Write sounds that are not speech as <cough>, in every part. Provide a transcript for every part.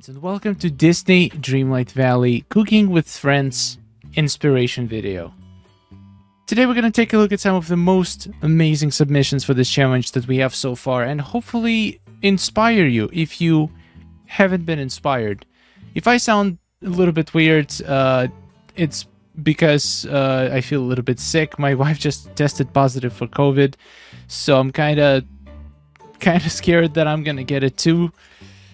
friends, and welcome to Disney Dreamlight Valley Cooking with Friends inspiration video. Today we're going to take a look at some of the most amazing submissions for this challenge that we have so far and hopefully inspire you if you haven't been inspired. If I sound a little bit weird, uh, it's because uh, I feel a little bit sick. My <laughs> wife just tested positive for COVID, so I'm kind of kind of scared that I'm gonna get it too.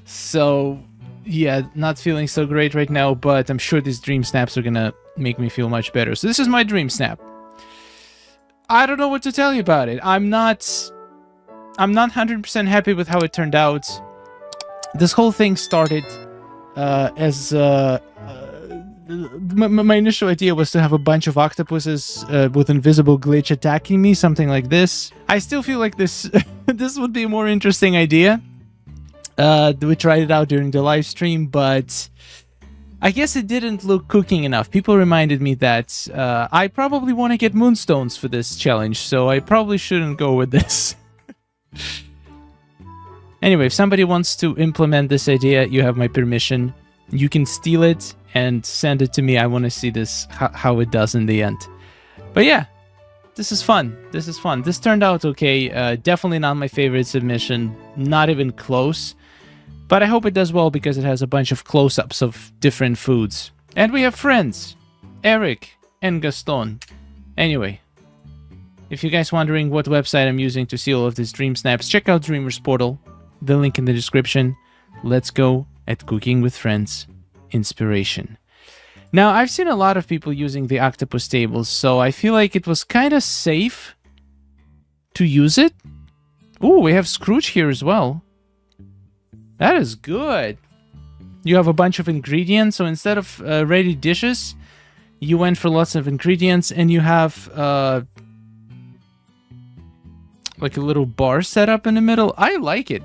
So, yeah, not feeling so great right now, but I'm sure these dream snaps are gonna make me feel much better. So this is my dream snap. I don't know what to tell you about it. I'm not I'm not 100% happy with how it turned out. This whole thing started uh, as uh, uh, my, my, initial idea was to have a bunch of octopuses uh, with invisible glitch attacking me, something like this. I still feel like this <laughs> this would be a more interesting idea. Uh, we tried it out during the live stream, but I guess it didn't look cooking enough. People reminded me that uh, I probably want to get moonstones for this challenge, so I probably shouldn't go with this. <laughs> anyway, if somebody wants to implement this idea, you have my permission. You can steal it and send it to me. I want to see this, how it does in the end. But yeah, this is fun. This is fun. This turned out okay. Uh, definitely not my favorite submission. Not even close. But I hope it does well because it has a bunch of close-ups of different foods. And we have friends, Eric and Gaston. Anyway, if you guys wondering what website I'm using to see all of these dream snaps, check out Dreamers Portal. The link in the description. Let's go at Cooking with Friends Inspiration. Now, I've seen a lot of people using the octopus tables, so I feel like it was kind of safe to use it. Oh, we have Scrooge here as well. That is good. You have a bunch of ingredients, so instead of uh, ready dishes, you went for lots of ingredients, and you have uh, like a little bar set up in the middle. I like it.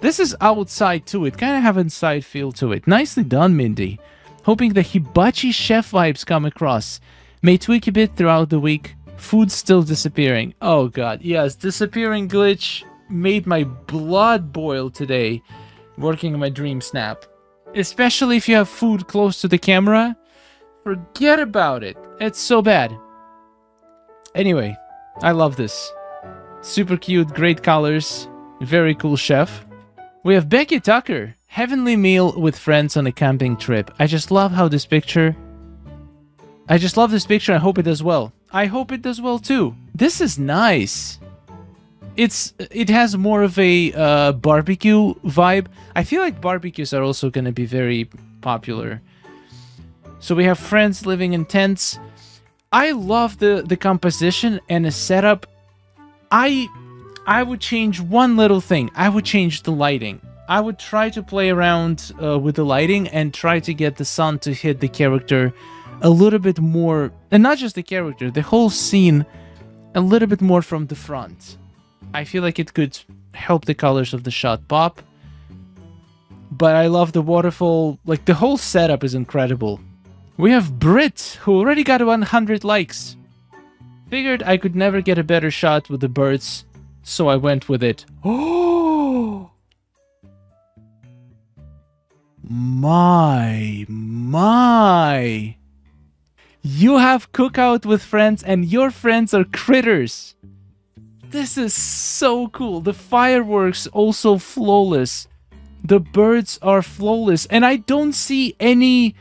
This is outside too. It kind of have an inside feel to it. Nicely done, Mindy. Hoping the hibachi chef vibes come across. May tweak a bit throughout the week. Food still disappearing. Oh god, yes, disappearing glitch made my blood boil today working my dream snap. Especially if you have food close to the camera. Forget about it. It's so bad. Anyway, I love this. Super cute, great colors, very cool chef. We have Becky Tucker, heavenly meal with friends on a camping trip. I just love how this picture... I just love this picture I hope it does well. I hope it does well too. This is nice it's it has more of a uh, barbecue vibe. I feel like barbecues are also going to be very popular. So we have friends living in tents. I love the the composition and the setup. I I would change one little thing. I would change the lighting. I would try to play around uh, with the lighting and try to get the sun to hit the character a little bit more, and not just the character, the whole scene a little bit more from the front. I feel like it could help the colors of the shot pop. But I love the waterfall. Like, the whole setup is incredible. We have Brit, who already got 100 likes. Figured I could never get a better shot with the birds, so I went with it. Oh! <gasps> My, my. You have cookout with friends and your friends are critters. This is so cool. The fireworks also flawless. The birds are flawless. And I don't see any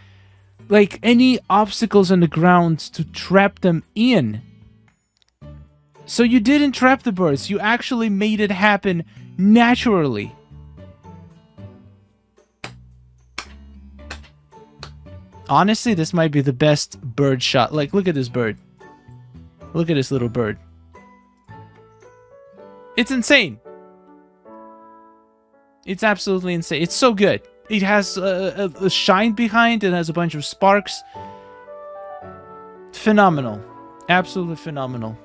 like any obstacles on the ground to trap them in. So you didn't trap the birds. You actually made it happen naturally. Honestly, this might be the best bird shot. Like, look at this bird. Look at this little bird. It's insane. It's absolutely insane. It's so good. It has a, a, a shine behind. It has a bunch of sparks. Phenomenal. Absolutely phenomenal.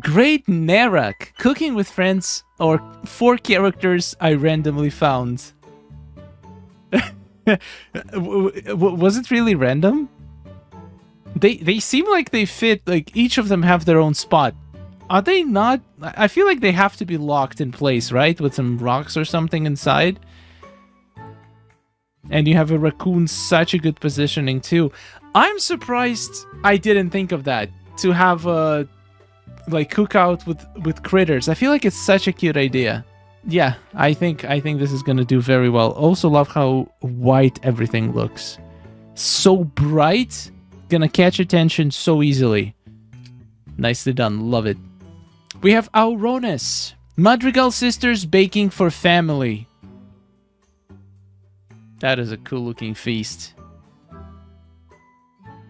Great Narak. Cooking with friends or four characters I randomly found. <laughs> Was it really random? They they seem like they fit like each of them have their own spot. Are they not? I feel like they have to be locked in place, right? With some rocks or something inside. And you have a raccoon, such a good positioning too. I'm surprised I didn't think of that to have a like cookout with with critters. I feel like it's such a cute idea. Yeah, I think I think this is gonna do very well. Also love how white everything looks. So bright, gonna catch attention so easily. Nicely done, love it. We have Aurones. Madrigal sisters baking for family. That is a cool looking feast.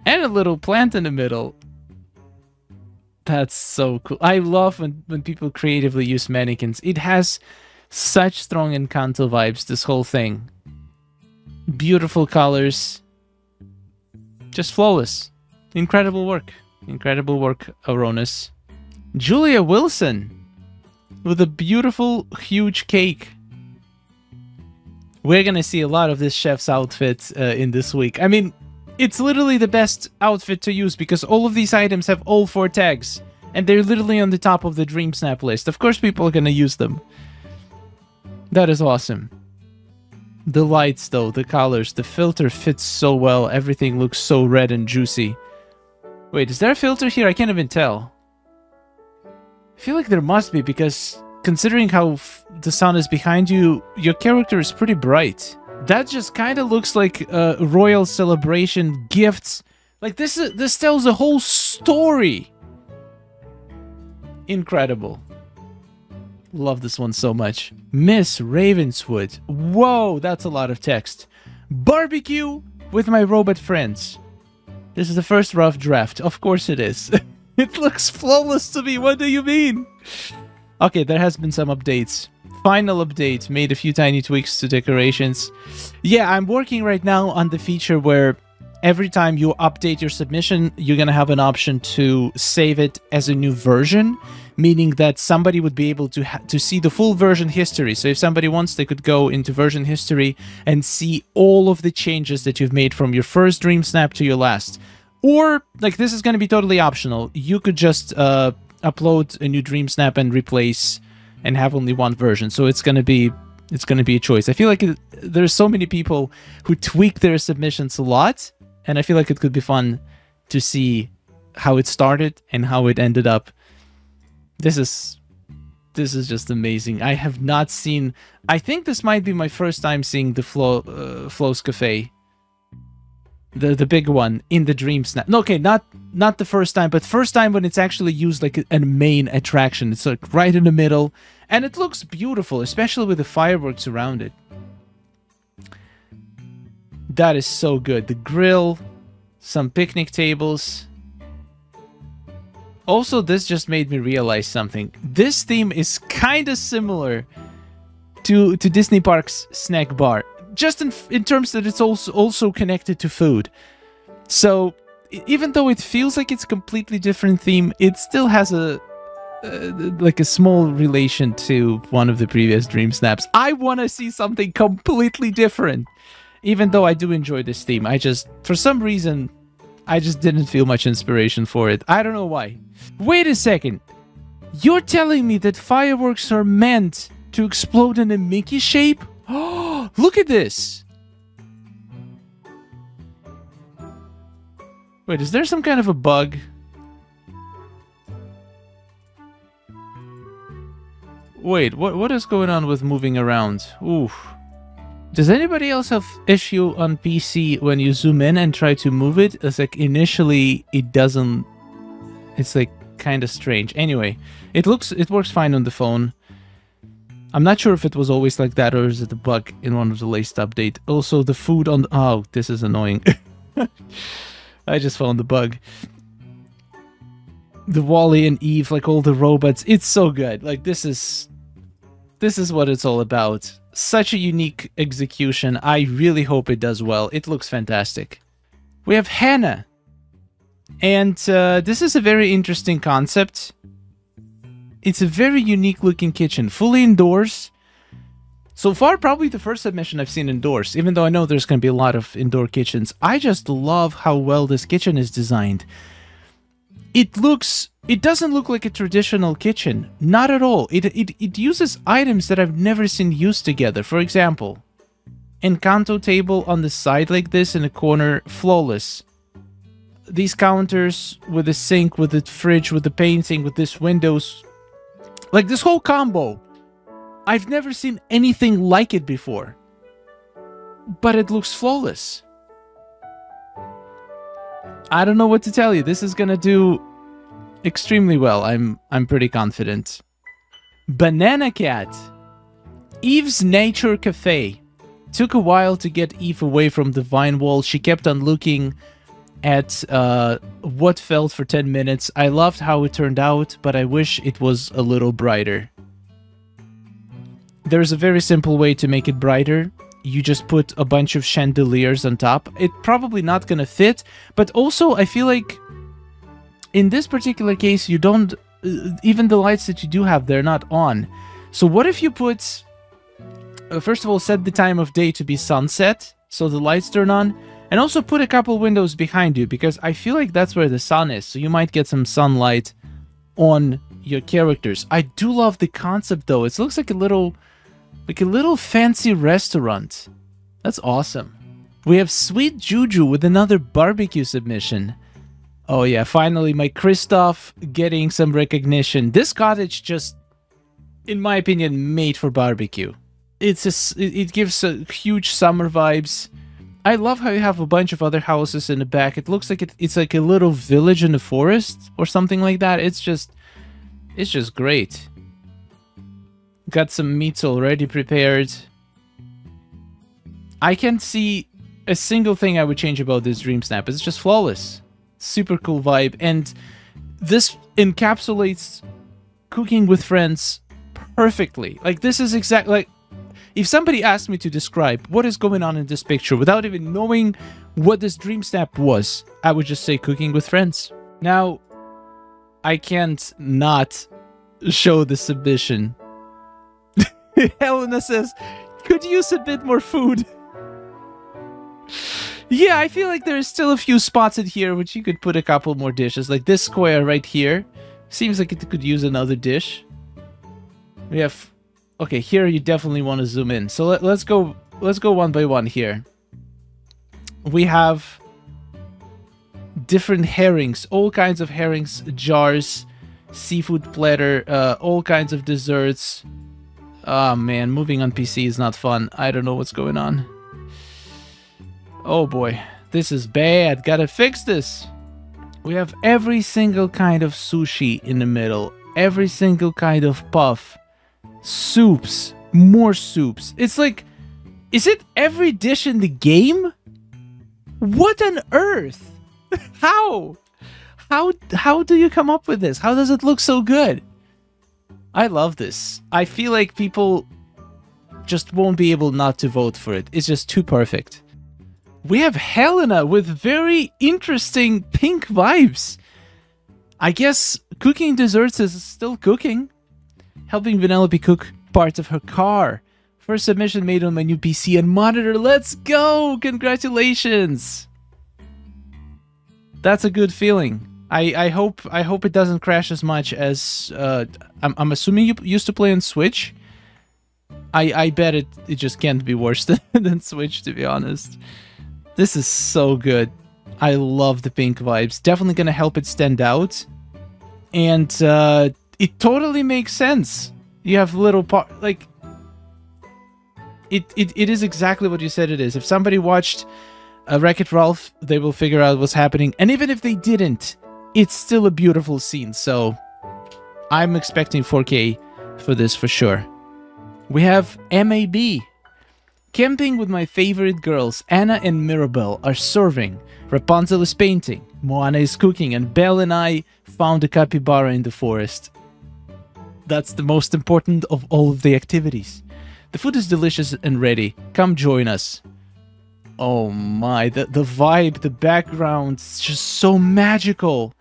And a little plant in the middle. That's so cool. I love when, when people creatively use mannequins. It has such strong Encanto vibes, this whole thing. Beautiful colors. Just flawless. Incredible work. Incredible work, Aurones. Julia Wilson with a beautiful, huge cake. We're gonna see a lot of this chef's outfit uh, in this week. I mean, it's literally the best outfit to use because all of these items have all four tags. And they're literally on the top of the Dream Snap list. Of course people are gonna use them. That is awesome. The lights though, the colors, the filter fits so well. Everything looks so red and juicy. Wait, is there a filter here? I can't even tell. I feel like there must be because considering how the sun is behind you, your character is pretty bright. That just kind of looks like a royal celebration gifts. Like this is, this tells a whole story. Incredible. Love this one so much. Miss Ravenswood. Whoa, that's a lot of text. Barbecue with my robot friends. This is the first rough draft. Of course it is. <laughs> <laughs> it looks flawless to me. What do you mean? Okay, there has been some updates. Final update made a few tiny tweaks to decorations. Yeah, I'm working right now on the feature where every time you update your submission, you're going to have an option to save it as a new version, meaning that somebody would be able to to see the full version history. So if somebody wants, they could go into version history and see all of the changes that you've made from your first Dream Snap to your last. Or, like, this is going to be totally optional. You could just uh, upload a new Dream Snap and replace and have only one version. So it's going to be it's going to be a choice. I feel like it, there's so many people who tweak their submissions a lot and I feel like it could be fun to see how it started and how it ended up. This is this is just amazing. I have not seen. I think this might be my first time seeing the Flo uh, Cafe, the the big one in the Dream Snap. Okay, not not the first time, but first time when it's actually used like a, a main attraction. It's like right in the middle, and it looks beautiful, especially with the fireworks around it. That is so good. The grill, some picnic tables. Also, this just made me realize something. This theme is kind of similar to, to Disney Parks snack bar. Just in, in terms that it's also, also connected to food. So, even though it feels like it's a completely different theme, it still has a, uh, like a small relation to one of the previous Dream Snaps. I want to see something completely different. Even though I do enjoy this theme, I just, for some reason, I just didn't feel much inspiration for it. I don't know why. Wait a second. You're telling me that fireworks are meant to explode in a Mickey shape? Oh, <gasps> look at this. Wait, is there some kind of a bug? Wait, what what is going on with moving around? Oof. Does anybody else have issue on PC when you zoom in and try to move it? It's like initially it doesn't. It's like kind of strange. Anyway, it looks it works fine on the phone. I'm not sure if it was always like that or is it a bug in one of the latest update. Also, the food on the, oh, this is annoying. <laughs> I just found the bug. The WALL-E and Eve, like all the robots, it's so good. Like this is this is what it's all about such a unique execution. I really hope it does well. It looks fantastic. We have Hannah. And uh, this is a very interesting concept. It's a very unique looking kitchen, fully indoors. So far, probably the first submission I've seen indoors, even though I know there's going to be a lot of indoor kitchens. I just love how well this kitchen is designed it looks it doesn't look like a traditional kitchen not at all it, it it uses items that i've never seen used together for example Encanto table on the side like this in a corner, flawless. These counters with the sink, with the fridge, with the painting, with these windows. Like this whole combo. I've never seen anything like it before. But it looks flawless. I don't know what to tell you. This is gonna do extremely well. I'm I'm pretty confident. Banana Cat. Eve's Nature Cafe. Took a while to get Eve away from the vine wall. She kept on looking at uh, what felt for 10 minutes. I loved how it turned out, but I wish it was a little brighter. There's a very simple way to make it brighter. You just put a bunch of chandeliers on top. It probably not gonna fit, but also I feel like in this particular case, you don't, uh, even the lights that you do have, they're not on. So what if you put, uh, first of all, set the time of day to be sunset, so the lights turn on, and also put a couple windows behind you because I feel like that's where the sun is. So you might get some sunlight on your characters. I do love the concept though. It looks like a little like a little fancy restaurant. That's awesome. We have Sweet Juju with another barbecue submission. Oh yeah, finally my Kristoff getting some recognition. This cottage just in my opinion made for barbecue. It's a, it gives a huge summer vibes. I love how you have a bunch of other houses in the back. It looks like it, it's like a little village in the forest or something like that. It's just, it's just great. Got some meats already prepared. I can't see a single thing I would change about this Dream Snap. It's just flawless. Super cool vibe. And this encapsulates cooking with friends perfectly. Like this is exactly like if somebody asked me to describe what is going on in this picture without even knowing what this dream snap was, I would just say cooking with friends. Now, I can't not show the submission. <laughs> Helena says, could use a bit more food. <laughs> yeah, I feel like there's still a few spots in here which you could put a couple more dishes. Like this square right here. Seems like it could use another dish. We have okay, here you definitely want to zoom in. So let, let's go let's go one by one here. We have different herrings, all kinds of herrings, jars, seafood platter, uh, all kinds of desserts. Oh man, moving on PC is not fun. I don't know what's going on. Oh boy, this is bad. Gotta fix this. We have every single kind of sushi in the middle, every single kind of puff soups, more soups. It's like, is it every dish in the game? What on earth? <laughs> how? How how do you come up with this? How does it look so good? I love this. I feel like people just won't be able not to vote for it. It's just too perfect. We have Helena with very interesting pink vibes. I guess cooking desserts is still cooking helping Vanellope cook parts of her car. First submission made on my new PC and monitor. Let's go! Congratulations! That's a good feeling. I, I hope I hope it doesn't crash as much as uh, I'm, I'm assuming you used to play on Switch. I I bet it it just can't be worse <laughs> than, than Switch to be honest. This is so good. I love the pink vibes. Definitely gonna help it stand out. And uh, it totally makes sense. You have little part like it, it it is exactly what you said it is. If somebody watched uh, Wreck-It Ralph, they will figure out what's happening. And even if they didn't, it's still a beautiful scene. So I'm expecting 4K for this for sure. We have MAB. Camping with my favorite girls, Anna and Mirabel, are serving. Rapunzel is painting, Moana is cooking, and Belle and I found a capybara in the forest. That's the most important of all of the activities. The food is delicious and ready. Come join us. Oh my, the, the vibe, the background, it's just so magical.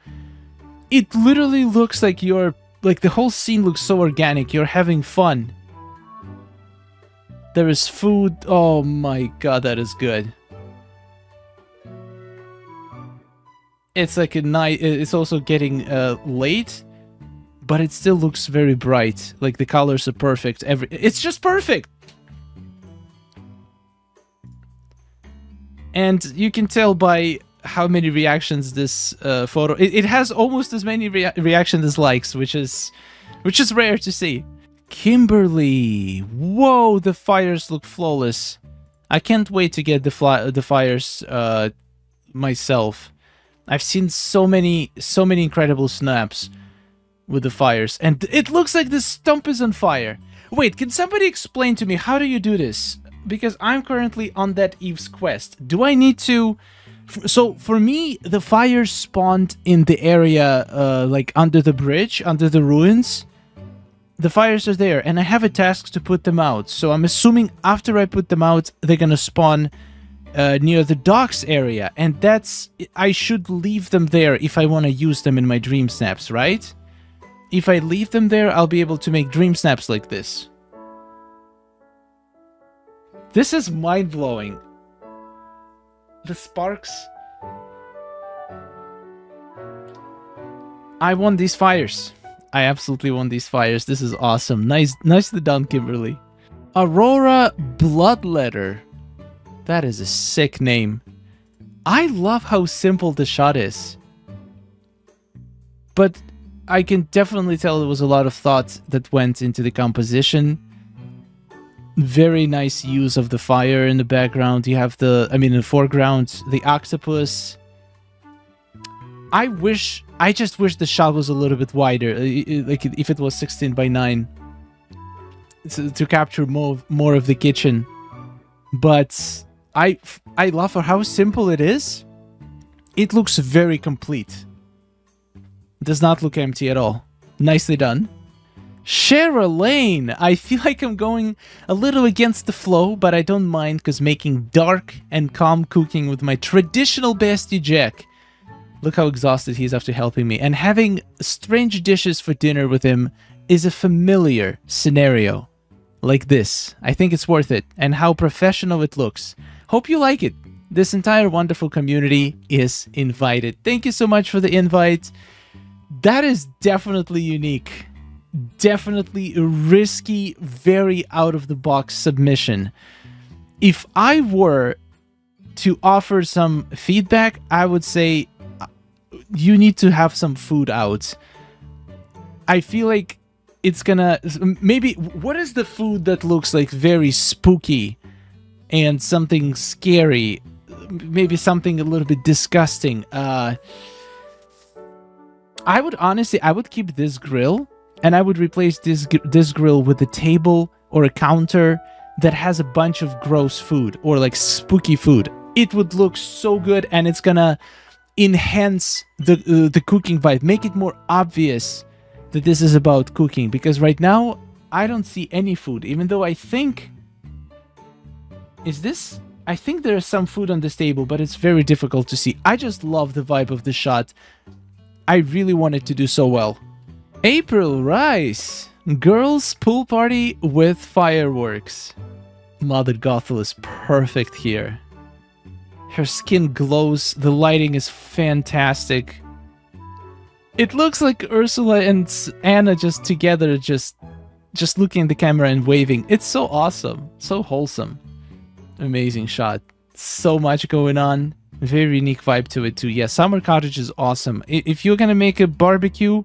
It literally looks like you're, like the whole scene looks so organic. You're having fun. There is food. Oh my god, that is good. It's like a night, it's also getting uh, late but it still looks very bright. Like the colors are perfect. Every it's just perfect. And you can tell by how many reactions this uh, photo it, it, has almost as many rea reactions as likes which is which is rare to see kimberly whoa the fires look flawless i can't wait to get the fly the fires uh myself i've seen so many so many incredible snaps with the fires and it looks like this stump is on fire wait can somebody explain to me how do you do this because i'm currently on that eve's quest do i need to so for me, the fires spawned in the area, uh, like under the bridge, under the ruins. The fires are there, and I have a task to put them out. So I'm assuming after I put them out, they're gonna spawn uh, near the docks area, and that's I should leave them there if I want to use them in my dream snaps, right? If I leave them there, I'll be able to make dream snaps like this. This is mind blowing the sparks. I want these fires. I absolutely want these fires. This is awesome. Nice, nicely done, Kimberly. Aurora Bloodletter. That is a sick name. I love how simple the shot is. But I can definitely tell there was a lot of thought that went into the composition very nice use of the fire in the background. You have the, I mean, in the foreground, the octopus. I wish, I just wish the shot was a little bit wider, like if it was 16 by 9, to, to capture more, more of the kitchen. But I, I love how simple it is. It looks very complete. Does not look empty at all. Nicely done. Shara Lane! I feel like I'm going a little against the flow, but I don't mind because making dark and calm cooking with my traditional bestie Jack. Look how exhausted he is after helping me. And having strange dishes for dinner with him is a familiar scenario. Like this. I think it's worth it. And how professional it looks. Hope you like it. This entire wonderful community is invited. Thank you so much for the invite. That is definitely unique definitely a risky, very out of the box submission. If I were to offer some feedback, I would say uh, you need to have some food out. I feel like it's gonna maybe what is the food that looks like very spooky and something scary maybe something a little bit disgusting uh i would honestly i would keep this grill and I would replace this this grill with a table or a counter that has a bunch of gross food or like spooky food. It would look so good and it's gonna enhance the uh, the cooking vibe, make it more obvious that this is about cooking because right now I don't see any food even though I think is this I think there is some food on this table but it's very difficult to see. I just love the vibe of the shot. I really wanted to do so well. April Rice. Girls pool party with fireworks. Mother Gothel is perfect here. Her skin glows, the lighting is fantastic. It looks like Ursula and Anna just together, just just looking at the camera and waving. It's so awesome, so wholesome. Amazing shot. So much going on. Very unique vibe to it too. Yeah, Summer Cottage is awesome. If you're gonna make a barbecue,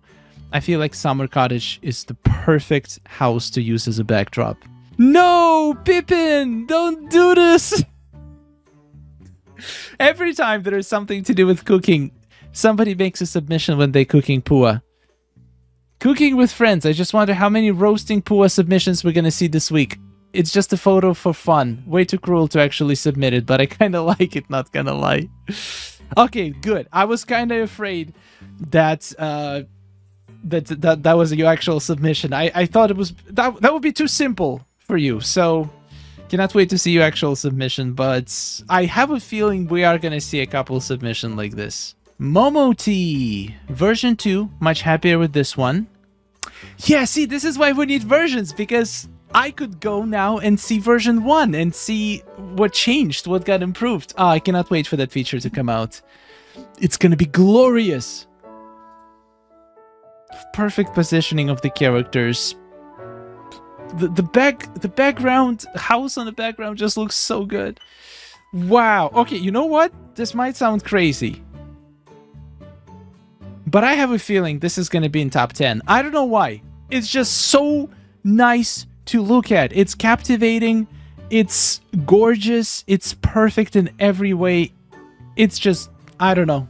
I feel like Summer Cottage is the perfect house to use as a backdrop. No, Pippin, don't do this. <laughs> Every time there is something to do with cooking, somebody makes a submission when they're cooking Pua. Cooking with friends. I just wonder how many roasting Pua submissions we're gonna see this week. It's just a photo for fun. Way too cruel to actually submit it, but I kind of <laughs> like it, not gonna lie. okay, good. I was kind of afraid that uh, that that that was your actual submission. I I thought it was that that would be too simple for you. So cannot wait to see your actual submission. But I have a feeling we are gonna see a couple submission like this. Momo T version two. Much happier with this one. Yeah, see, this is why we need versions because I could go now and see version 1 and see what changed, what got improved. Oh, I cannot wait for that feature to come out. It's gonna be glorious perfect positioning of the characters. The the back the background house on the background just looks so good. Wow. Okay, you know what? This might sound crazy. But I have a feeling this is going to be in top 10. I don't know why. It's just so nice to look at. It's captivating. It's gorgeous. It's perfect in every way. It's just, I don't know.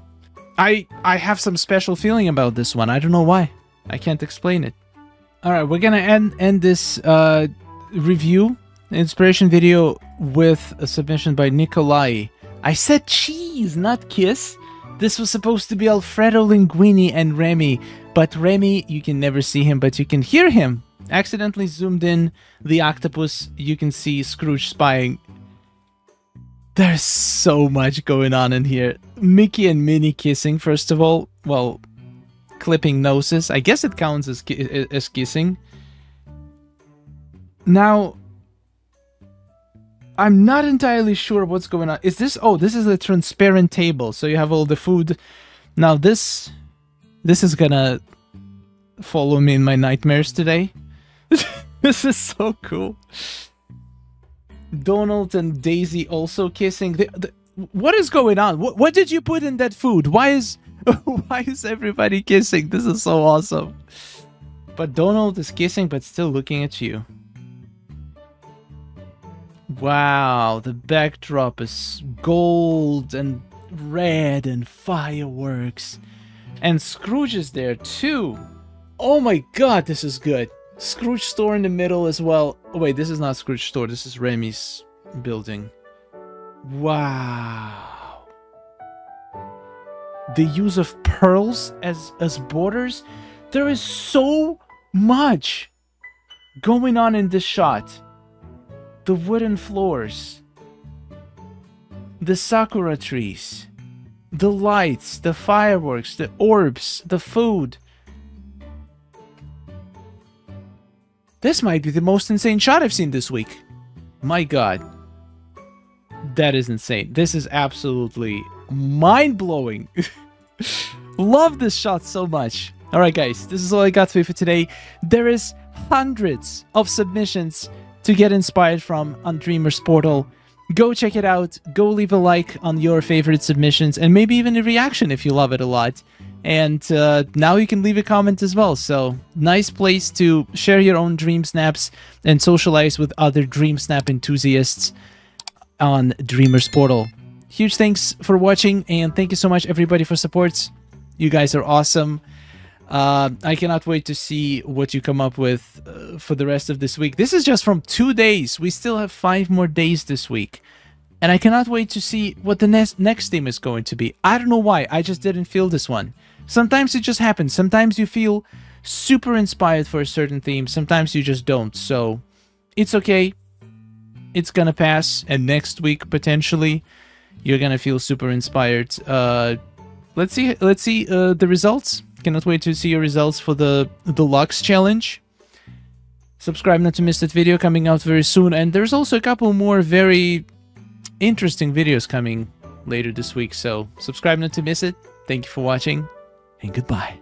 I I have some special feeling about this one. I don't know why. I can't explain it. All right, we're gonna end end this uh, review inspiration video with a submission by Nikolai. I said cheese, not kiss. This was supposed to be Alfredo Linguini and Remy, but Remy, you can never see him, but you can hear him. Accidentally zoomed in the octopus. You can see Scrooge spying. There's so much going on in here. Mickey and Minnie kissing, first of all. Well, clipping noses. I guess it counts as, as kissing. Now, I'm not entirely sure what's going on. Is this... Oh, this is a transparent table. So you have all the food. Now this... This is gonna follow me in my nightmares today. <laughs> this is so cool. Donald and Daisy also kissing. The, the, what is going on? What, what did you put in that food? Why is <laughs> why is everybody kissing? This is so awesome. But Donald is kissing but still looking at you. Wow, the backdrop is gold and red and fireworks. And Scrooge is there too. Oh my god, this is good. Scrooge store in the middle as well. Oh wait, this is not Scrooge store. This is Remy's building. Wow. The use of pearls as as borders. There is so much going on in this shot the wooden floors, the sakura trees, the lights, the fireworks, the orbs, the food. This might be the most insane shot I've seen this week. My god. That is insane. This is absolutely mind-blowing. <laughs> Love this shot so much. Alright guys, this is all I got for you for today. There is hundreds of submissions to get inspired from on Dreamers Portal. Go check it out. Go leave a like on your favorite submissions and maybe even a reaction if you love it a lot. And uh, now you can leave a comment as well. So nice place to share your own dream snaps and socialize with other dream snap enthusiasts on Dreamers Portal. Huge thanks for watching and thank you so much everybody for support. You guys are awesome. Uh, I cannot wait to see what you come up with uh, for the rest of this week. This is just from two days. We still have five more days this week. And I cannot wait to see what the next next theme is going to be. I don't know why. I just didn't feel this one. Sometimes it just happens. Sometimes you feel super inspired for a certain theme. Sometimes you just don't. So it's okay. It's gonna pass. And next week, potentially, you're gonna feel super inspired. Uh, let's see. Let's see uh, the results. Cannot wait to see your results for the deluxe challenge. Subscribe not to miss that video coming out very soon. And there's also a couple more very interesting videos coming later this week. So subscribe not to miss it. Thank you for watching and goodbye.